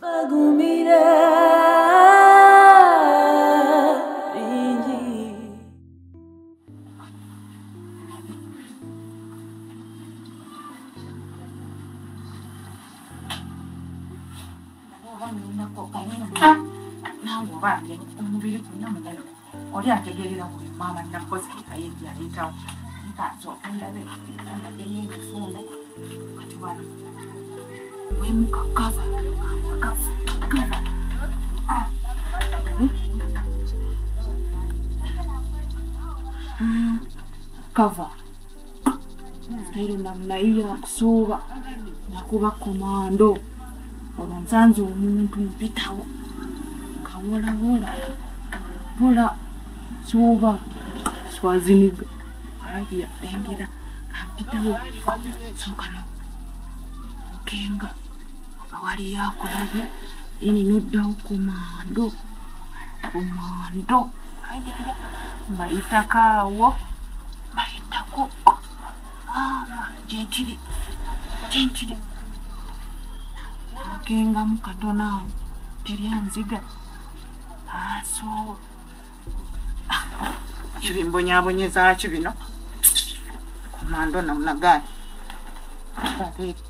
wange mirar. you. kava stailo namna hiyo ya nakuba komando olonsanze omuntu mpitawo. Kawolawola bola soba swaziniga yatengera kampitawo sokana okenga awali yakulabe ini noddawo komando komando mbayitako mbayitako gyenkiri gyenkiri nkengamu katono awo teryanziga aso. Ebimbonyabonyezaki bino komando namunagani ate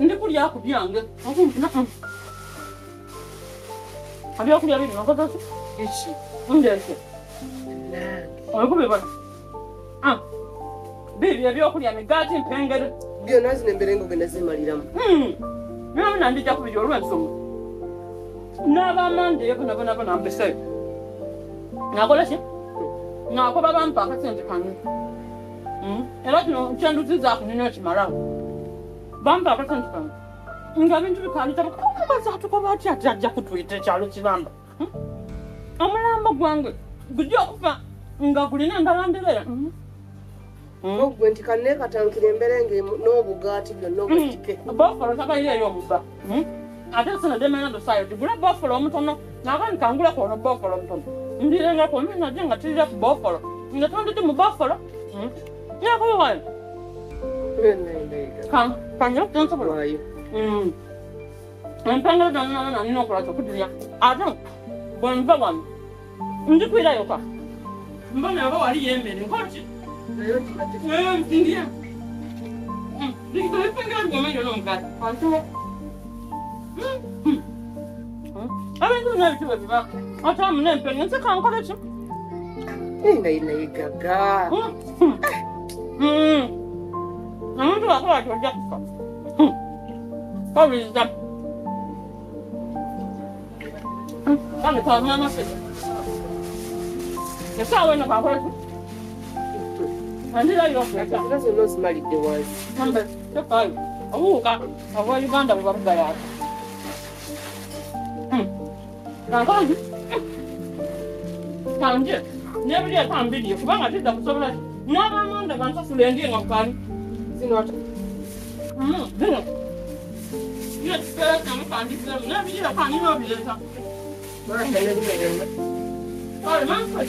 Ndi kuli yako byange. Akumva. Abyo kulya bino nakoza. Eki. Ndese. Olukubibona. Ah. Bibi ebyokulya migaati mpengere. byonna zino emberengo genda zemaliramu Byonna nandijja kubirya olw'ensonga. N'abamande bona bona bona mbesayo. Nakoba bampa akasente kange. Era kino kyenduziza kunyonyo kimalawo. Bampa akasente kange. Nga bintu bikandita bazaatukoba atya ati ajja kutuyita ekyalo kiramba. Omulambo gwange gujja okufa nga gulina engalanderera. ogwe nti kanne katankira emberenge n'obugaati byonna obutike bofolo tabayireyo omubba ate sina demena dosayo tigula bofolo omutono nagani kangula kono bofolo omutono ndiyeleko mina ndingathile kubuffalo ndingathanda ukuthi mubuffalo yakubona hmm? kanjekutinsobola hmm. mpengelenaninokulasa kudiya ate bona mba wami ndikwirayo ka mbona yaba wali yembere nkoki ndiya ndikitoipengelegomeyolomukati ate abantu nabituba bibako Atam ne mpenyenze kankole ki? Ninga ina igaga. Mm. Omuntu wakola kyojja kufa. Kabiriza. Kale kwa mama ffe. Esaawa eno kankole ki? Andira yo kwata. Nazo nozimalidde wansi. Kamba, tekayo. Obuwuka obwa Uganda buba bugayaka. Kankole ki? tanje ne bi ya tambi di ku banga ti da so la na ba mon da ban sa su lendi ngam kan sin wat hmm den ya ta ka ma kan di sa na bi ya kan ni ma bi le sa ma he le di me ne ma ma ko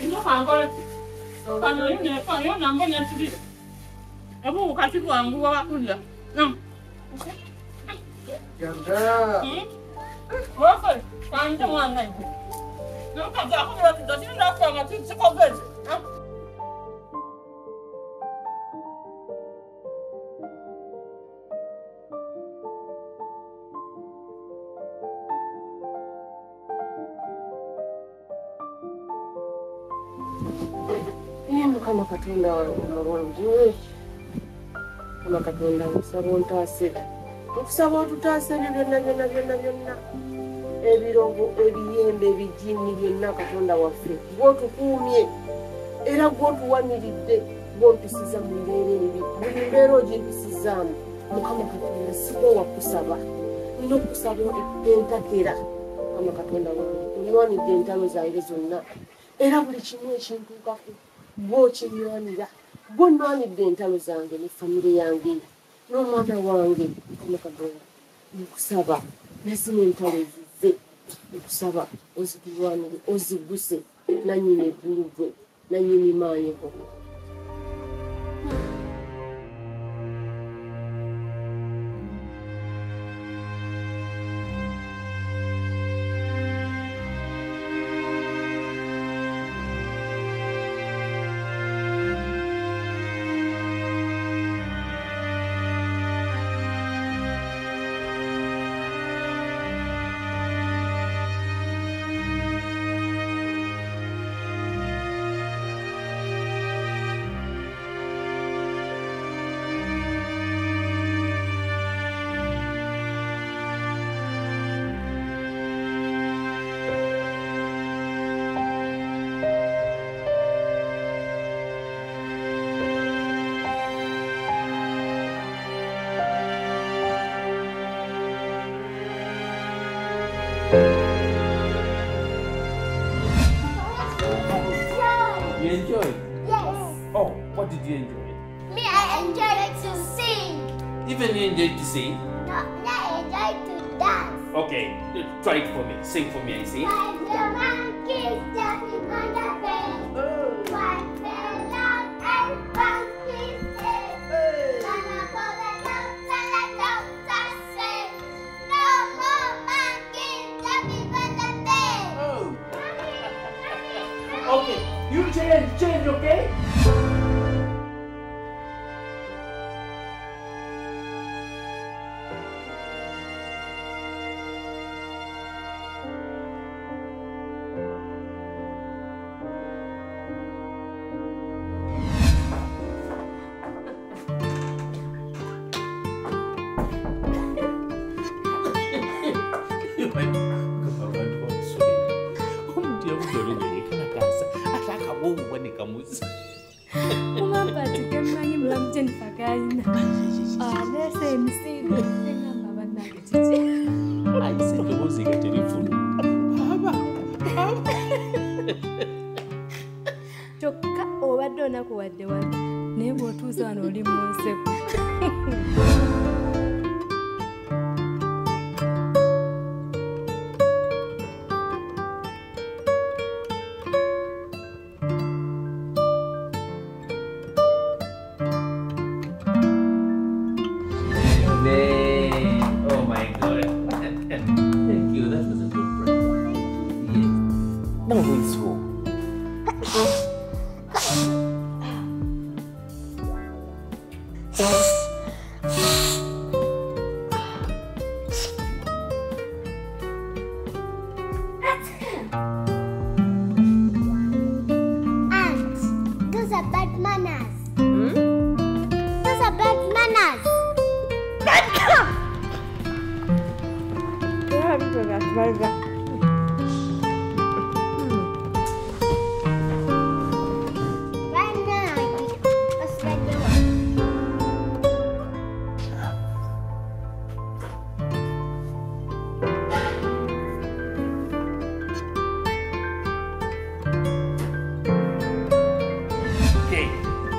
ni ma kan ko kan no ni ne kan yo na mo ne ti di abu ka ti ku angu wa ku la hmm Ganda. Hmm? Mafi, kan ji wannan. Duk ka ga kuma da shi na fama tun ci ko gaji. Yemu kama Katonda wa Mungu, kama Katonda wa Mungu, nkusaba otutaase ebyo byonna byonna byonna byonna. Ebirogo ebiyembe ebijini byonna katonda waffe gwotukuumye era gwotuwaniridde gwompisiza mu mbeera ebi. Buli mbeera ogimpisizaamu mukama katonda siko wakusaba. Nina okusaba entakera. Mukama katonda onwanidde entalo zange zonna. Era buli kimu ekintuukako gwokinywanira gwonnwanidde entalo zange ne famire yange n'omwana wange mukama katonda nkusaba nazina entalo ezize nkusaba ozitulwanire oziguse nanyini eggulu gwe nanyini maanyiko You what did you enjoy? Me, I enjoy to sing. Even you enjoyed to sing? No, I enjoy to dance. Okay, try it for me. Sing for me, I see. Alese emisigo egamba bannange kiki ayise eddoboozi nga terifulu aba kyokka obadde onaku wadde wadde naye bw'otuuza wano oli mu nseko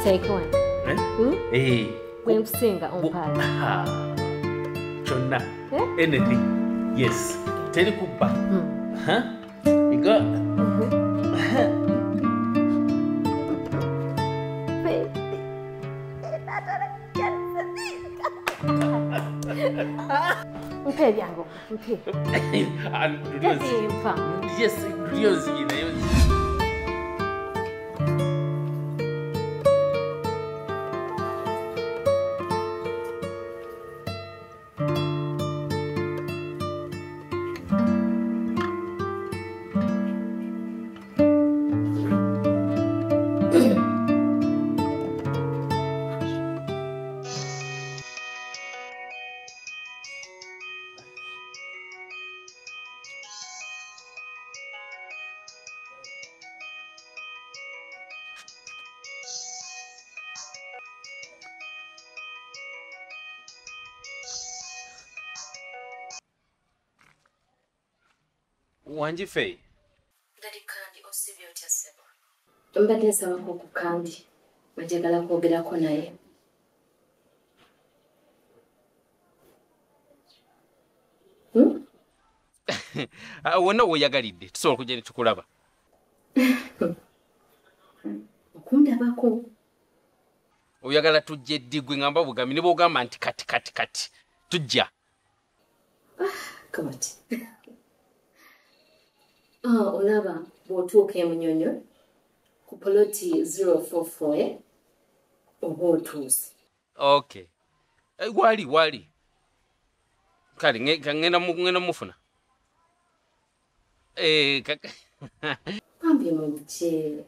Take one. Huh? Hey. When you sing, I'm sekona Ah. ompala kyonna anything yes Tell you kupa. Hmm. Huh? You got? teri kubba ega I'm mpe yes lyozi nayo wanjife Dali kandi osibye otya ssebo? Mbadde nsabako ku kandi njagala kwogerako naye. Hmm? Ah, wonna weoyagalidde tusobola okujja ne tukulaba Okundabako oyagala tujja eddigwe ngamba bugami ne bwogamba nti kati kati kati tujja kati. Ah, olaba bw'otuuka e Munyonyo ku poloti 044 oba otuuse. okay Eh, wali wali kale ŋŋenda mu- ŋŋenda mufuna Eh, kaka- Bambi mu bukyere.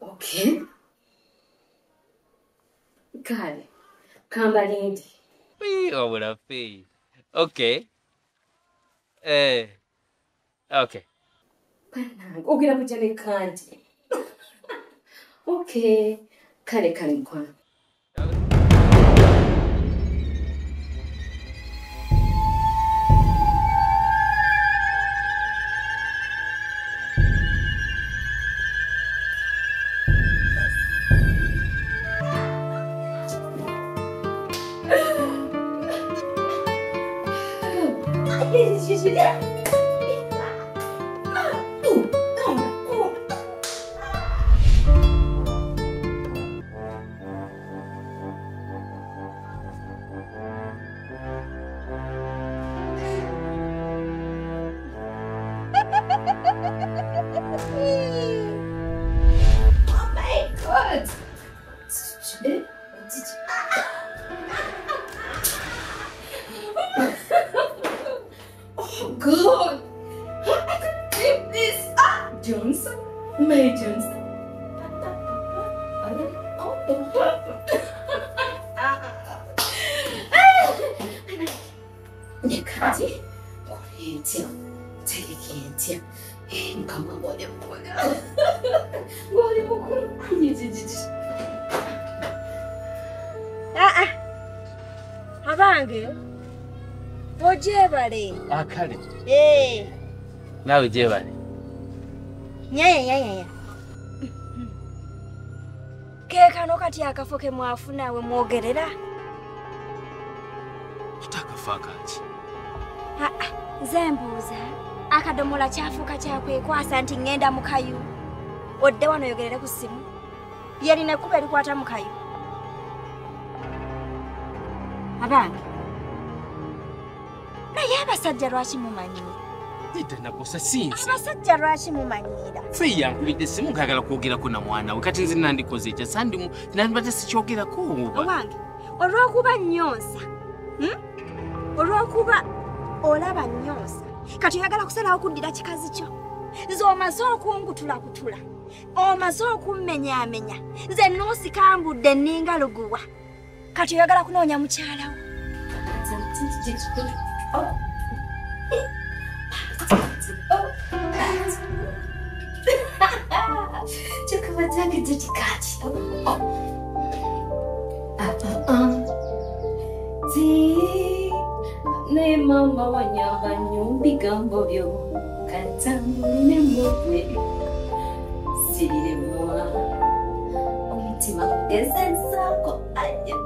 Okay. Kale, kambalindi. Obulafe Okay. Eh. Okay. Banange ok kujya ne. Okay. Kare kare kwa. Abange ogyebale akale naawe gyebale nyayayayaya keekano kati akafo ke mwafuna we mwogerera ate akafa akaki aa nze mbuuza akadomola kyafuuka kyakwekwasa nti ŋŋenda mu kayu odde wano oyogerere ku ssimu yalina ekkuba erikwata mu kayu abange naye abasajja lwaki mumanyiira idda nakosa sinzi. Abasajja lwaki mumanyiira fe yankubidde simu ngayagala kwogerako na mwana we. Kati nze nandikoze ekya sandimu nandibadde sikyogerako oba? Owange olw'okuba nnyonsa hmm? olw'okuba olaba nnyonsa kati oyagala kusalawo kuddira kikazi kyo? Nze omaze okungutulakutula omaze okummenyaamenya nze noosikambudde nninga luguwa. Kati oyagala kunoonya mukyalawo Чакава где текать. Ти не мама ваня ваню бигам бовью. Кантам не мутне. Сире муа. Умтима кезен сако аня.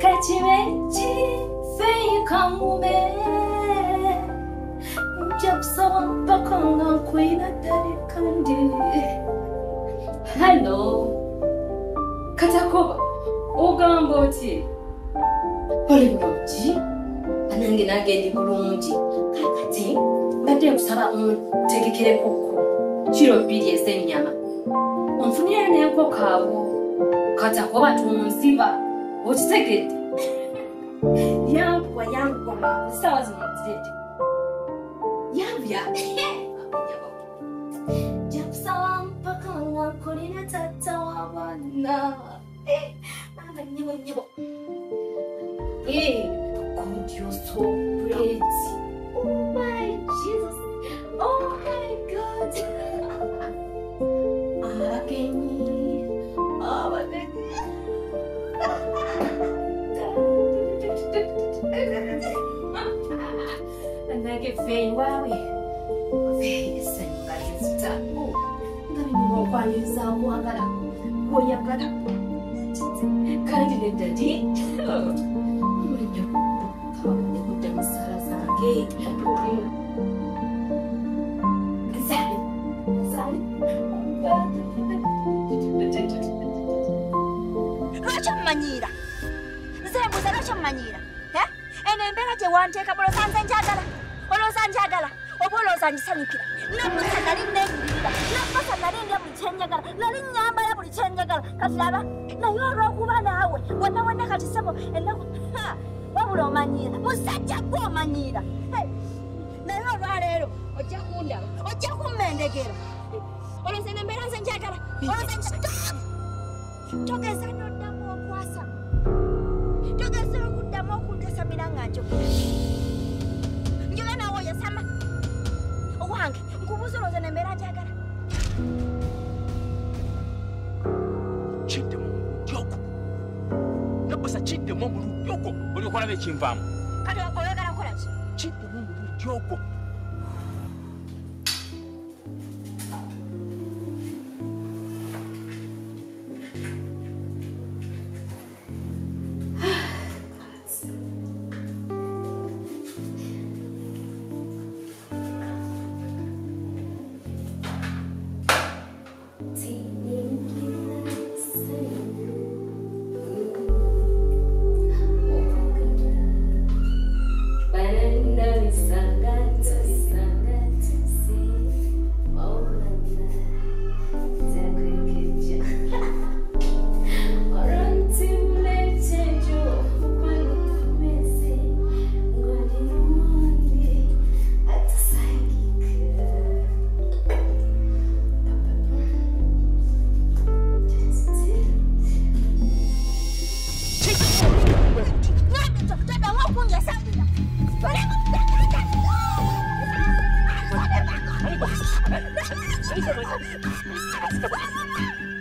Качевечи. Seni kamume Japsama bakanga kuina dare kandi. Hello. Katakoba ogamba otye bali bulungi banange nagendi bulungi kakati mbadde nkusaba ontegekerekoko kiro bbiri ez'ennyama onfunire n'enkoko awo katakoba tunziba okitegedde yangu kwa yangu kwa mama sawa zimamzete yavya japsala mpaka wangakolina tata wabana abanyabanyabo kiddemu bulijjo gwo oli okolaba ekinvaamu kati ogwe oyagala kukola ki kiddemu bulijjo gwo 为什么来人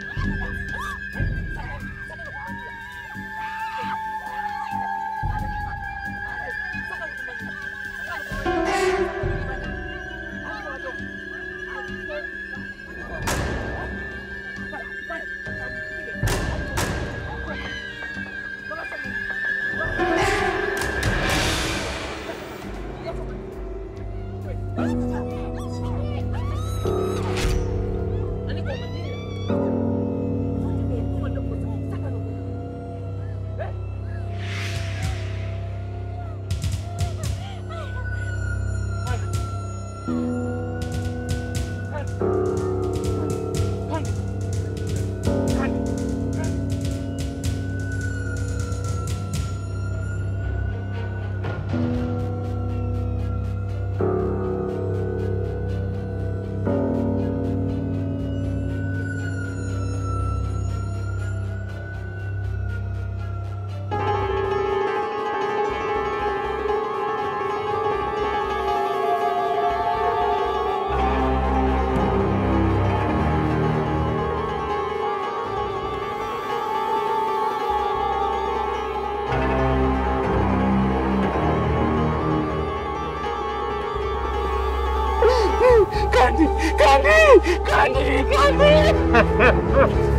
Gandhi! Gandhi! Gandhi!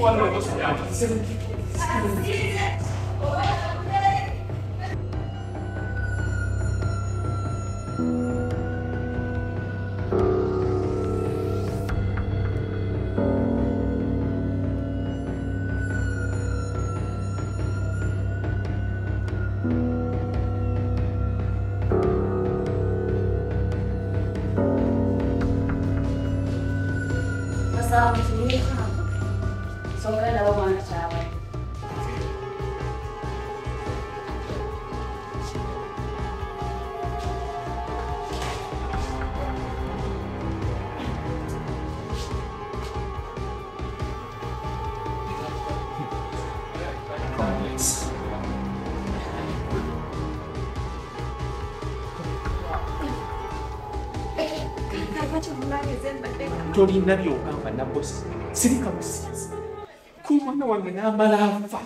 外面都什么样子？Tolina byogamba nabosi sirika musiyazi kumwana wange n'amala afa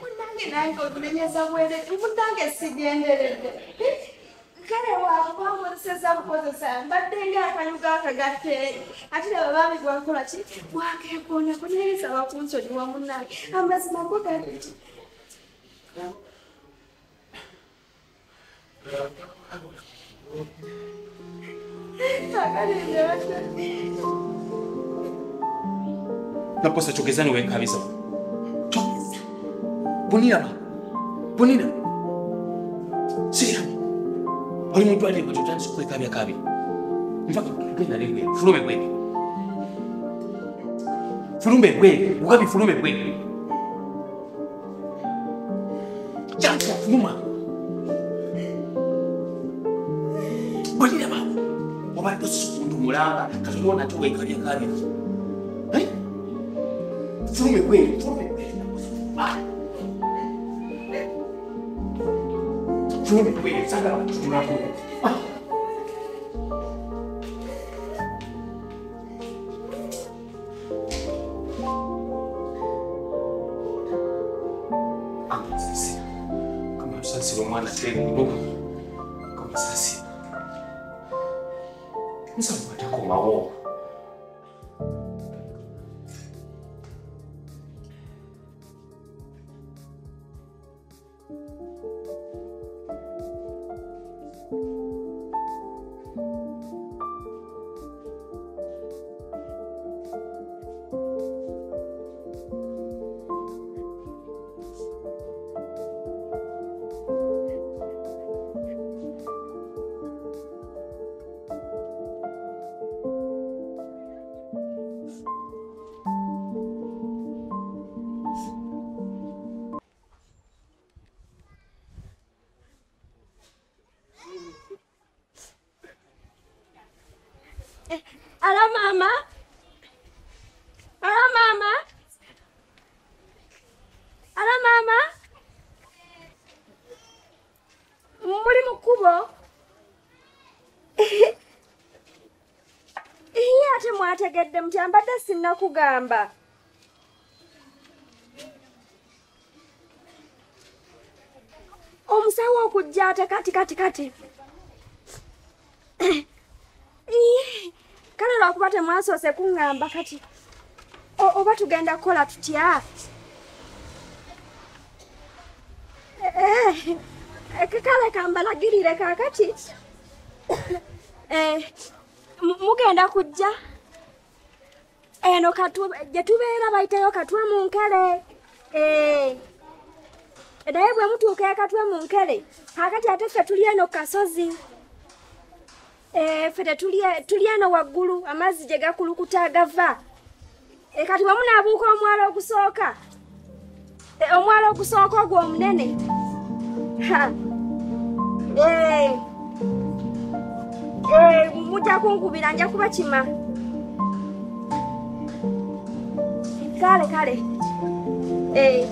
munange nange otumenyeza bwere munange sigenderedde kale wakubamuliseza bukozesa mbadde ngaakanyuga akagatte ate laba baami gwakola ki? Gwakekooneko nerisaba kunsonyiwa munange amazima go gali Na posa chokezani we kabisa. Chokeza. Bunira ma. Bonina. Sia. Hali mtu ali kwa chotani sikwe kabi kabi. Mfaka na lewe. Furume kweli. Furume kweli. Ukabi fulume kweli. Chaka Furuma. hapa. Kati unaona tu wekalia kari eh? Furume kweli furume ah. kweli furume kweli sanga tunakuwa sio mwana tena kidogo kama sasa. Msamaha. 房屋 ate mwategedde mutya mbadde sinnakugamba. Omusawo okujja ate kati kati kati. Kale lwakuba temwasoose kuŋŋamba kati oba tugenda kukola tutya Eh, eh, kale kambalagirire kakati Eh, mu- mugenda kujja eno gye tubeera bayitayo katwe mu nkere Eh, naye bwe mutuuka ekatwe mu nkere kakati ate ffe tuli eno ku kasozi. Eh, ffe tuli eno waggulu amazzi gye gakulukuta agava Eh, kati bwe munaabuuka omwala ogusooka omwala ogusooka ogwo omunene. Mujja kunkubira nja kuba 咖喱咖喱，诶、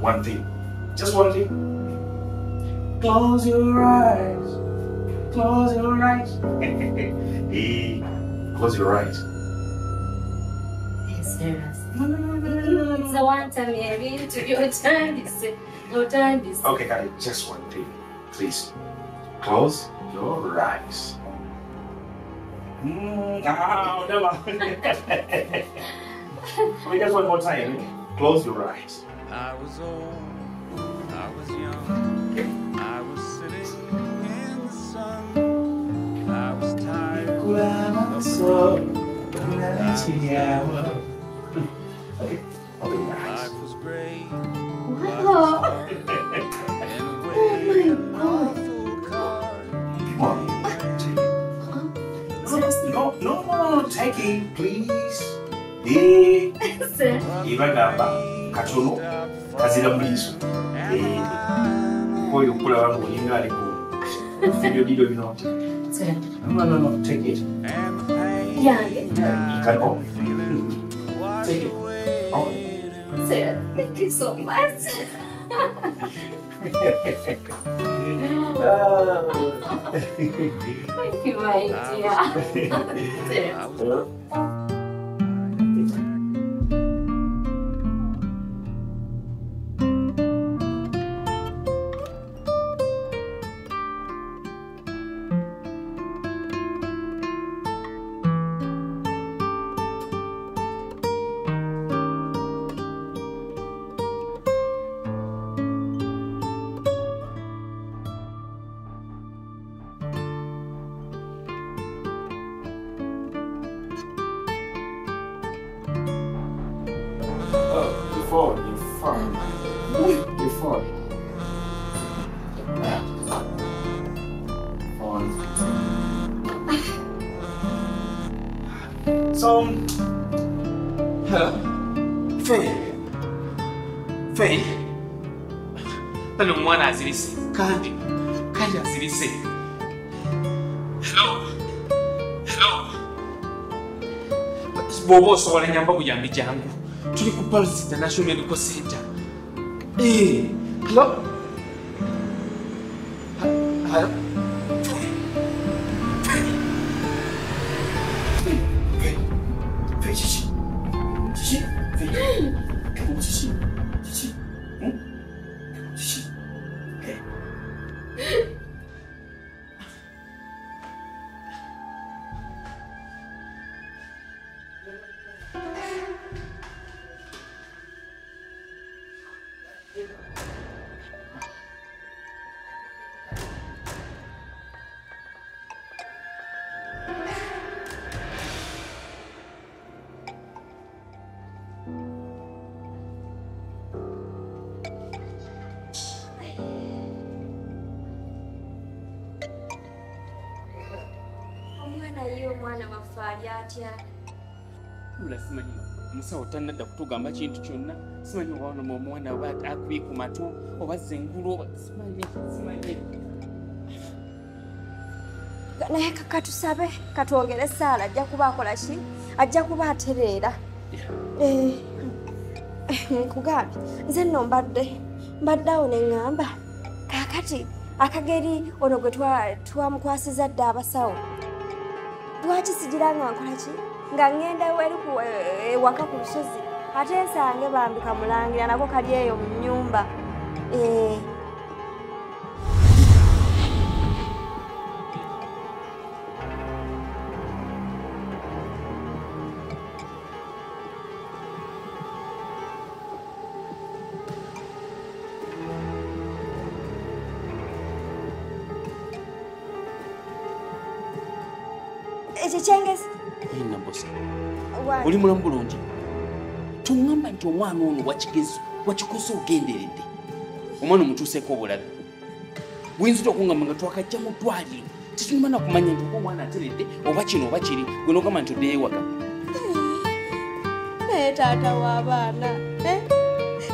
one thing. Just one thing. Close your eyes. Close your eyes. hey, close your eyes. Yes, serious. No, one time to your time. It's your time. Okay, just one thing. Please, close your eyes. Mm, oh, never. we just one more time. Close your eyes. I was old, I was young, I was sitting in the sun, I was tired of the road, I was young. Life was great, life was fun, and away an awful. No, no more taking, please. Yeah. You're koyo take it. Take it. Oh. Thank you so much. thank you, my dear. Osobola nyamba buyambi jangu. Tuli ku paris International Medical Center. Eh, hello. Ha- Hello. Omusawo tannadda kutugamba kintu kyonna simanyi oba wano omwana oba akubye ku matu oba zengulu oba simanyi simanyi. Naye katusabe katwongere esaala ajja kuba akola ki? Ajja kuba atereera. Eh, nkugambye nze nno mbadde mbadde awo ne ŋŋamba kaakati akageri ono gwe twa- twamukwasiza dde abasawo lwaki sigira nga nkola ki nga ŋŋenda eri ewaka ku lusozi. Ate nsange bambika mulangira nako kali eyo mu nnyumba Wa- oli mulamu bulungi. Toŋŋamba nti omwana ono wakigezi wakikoze ogenderedde. Omwana omutuuseeko obulabe buyinza okungamba nga twakajja mu ddwaliro tetunimana kumanya nti oba omwana ateredde oba kino oba kiri gwe nogamba nti oddeyo ewaka naye taata w'abaana eh?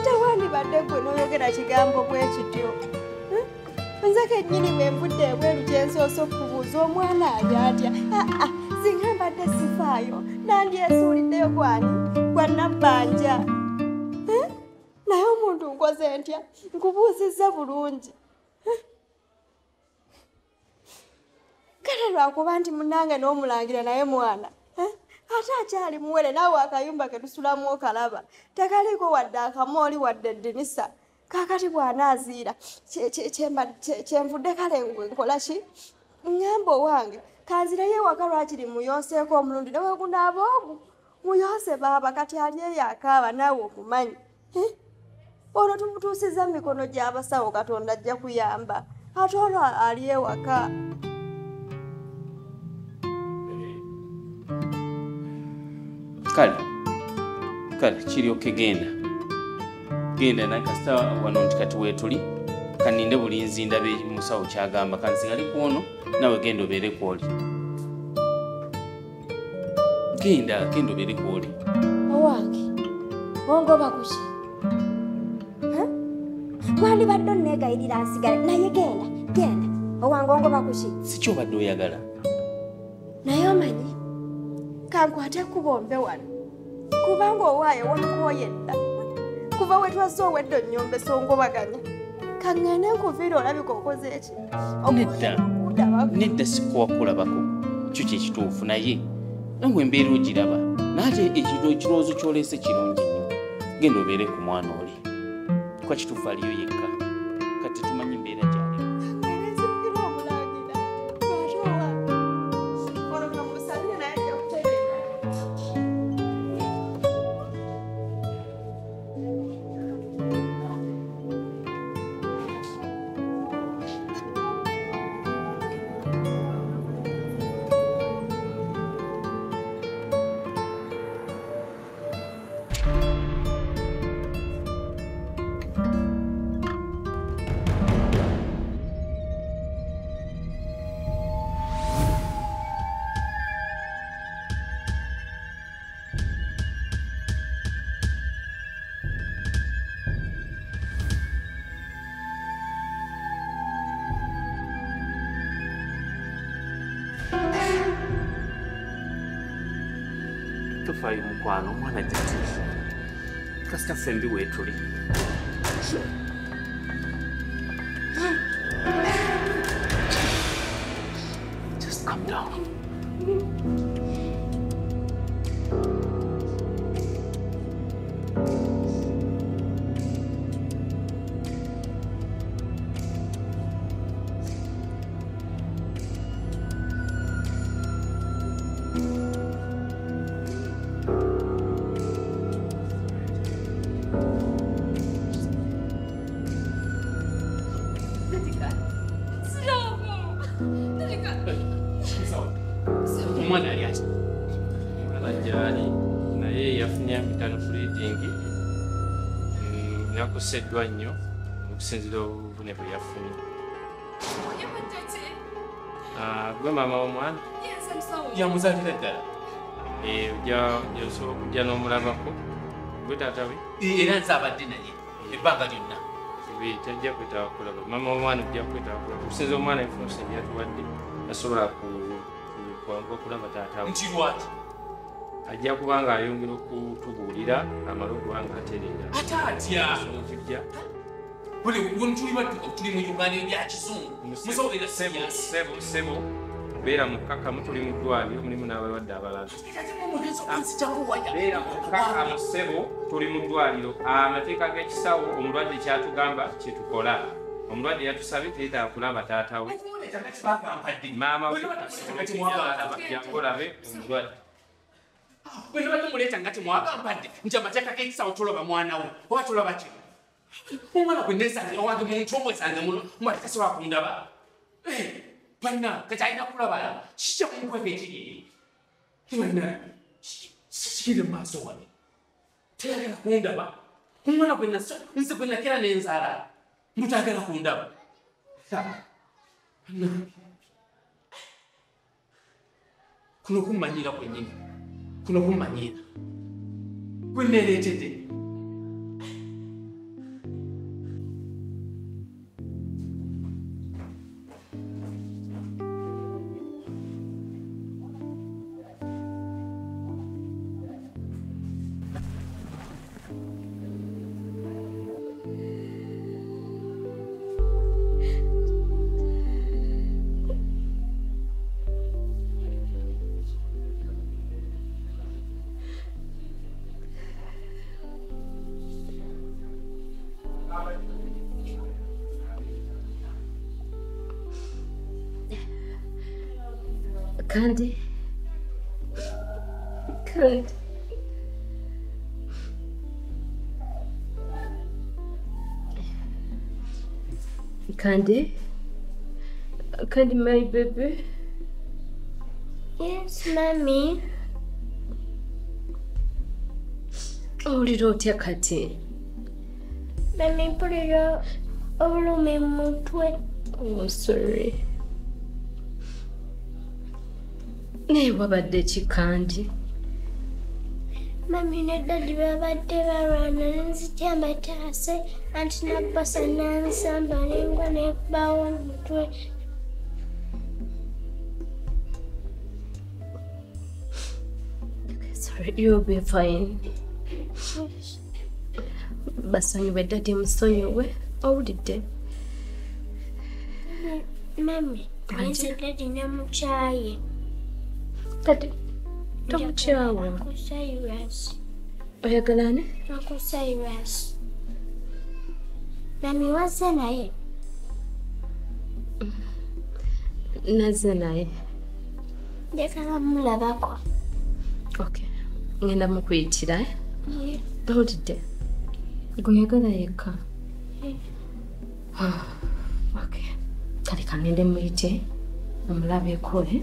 tewandibadde gwe n'oyogera kigambo bwe kityo. Eh? nze kennyini bwe nvudde ebweru kyensoose okubuuza omwana ali atya? Aa sifaayo nandyesuuliddeyo gwani gwa nabbanja naye omuntu nkoze ntya? Nkubuuzizza bulungi. Kale lwakuba nti munange n'omulangira naye mwana. Ate akyali muwere naawe akayumba ke tusulamu okalaba. Tekaliko wadde akamooli wadde eddinisa kakati bw'anaaziira kyenvudde kale nkola ki? Ŋŋamba owange kanzireyo ewaka lwakiri muyonseeko omulundi? Newegunaaba ogu muyonse baaba kati ali eyo akaaba naawe omumanyi? Eh? olwo tumutuusiza mu mikono gy'abasawo katonda ajja kuyamba. Ate olwo ali ewaka. Kale kale kiryoke genda. Genda naye kasita wano nti kati weetuli kaninde bulinzi ndabe musawo kyagamba kansigale kwono nawe genda obeere kwoli genda genda obeere kwoli owange ongoba kuki wandibadde onneegayirira nsigale. Naye genda genda. Owange ongoba kuki siki obadde oyagala? Naye omanyi kankwate ekubombe wano. Kubanga owaayo wankooye dda kuva we twazze owedde onnyombesa ongobaganya kaŋŋende nkuviira olabika okoze eki nedda sikuwakulabako kyo kyekituufu naye? Nangwe embeera ogiraba. Naate ekiro ekirowoozo kyoleese kirungi nnyo. Genda obeere ku mwana oli. Kwa kituufu aliyo yekka Alaska send you a Just come down. Nakuseddwa nnyo okusinzira obuvune bwe yafunye Ah, gwe maama w'omwana yamuzalira ddala Eh, ojja osobola okujja n'omulabako gwe taata we era nze abadde naye ebbanga lyonna Kibi, tajja kwetaba kulaba maama w'omwana ojja kwetaba kulaba okusinza omwana information gyatuwadde tasobola ku- ku- kwangu okulaba taata we nti lwaki ajja kuba nga ayongera okutubuulira amale okuba nga atereera ate atya okujja buli tuli tuli mu uganda ebya kizungu musobolera sebo sebo sebo. Beera mukakamu tuli mu ddwaliro mulimu n'abalwadde abalala beera mukakamu sebo tuli mu ddwaliro amateeka g'ekisawo omulwadde kyatugamba kyetukola omulwadde yatusabye teetaba kulaba taata we maama yakolabe omulwadde bwe nabadde muleeta nga temwagampadde nti amateeka g'ekisawo tolaba mwana wo oba tolaba kino umwana gwe nesanga wange muntu omwesanga muno mwali tasobola kundaba banna kati alina kulaba kijja kumukweka ekiriri banna kigende mu maaso wano tayagala kundaba omwana gwe nze gwe nakera nenzaala mutayagala kundaba kuno kummanyira kwennyini kuno kummanyira gwe neereetedde kandi kandi kandi kandi my baby. Yes, mommy. owulira otya kati Mommy, mpulira obulumi mu mutwe. oh, sorry naye wabadde ki kandi Mami ne dadi babadde balwana. Nenzitya mbataase anti nabbasa nansamba nengwa nekubawo omutwe. you'll be fine. Basonyiwe dadi musonyiwe owulidde Mami, nze dadi namukyaye. Dadi tomukyawa Uncle Cyrus. oyagala ani Uncle Cyrus. Mami wazze naye. nazze naye Njagala mulabako. okay ngenda mukuyitira eh? Yeah. owulidde gweyagala yekka Yeah. okay kale kangende muyite omulabeko eh?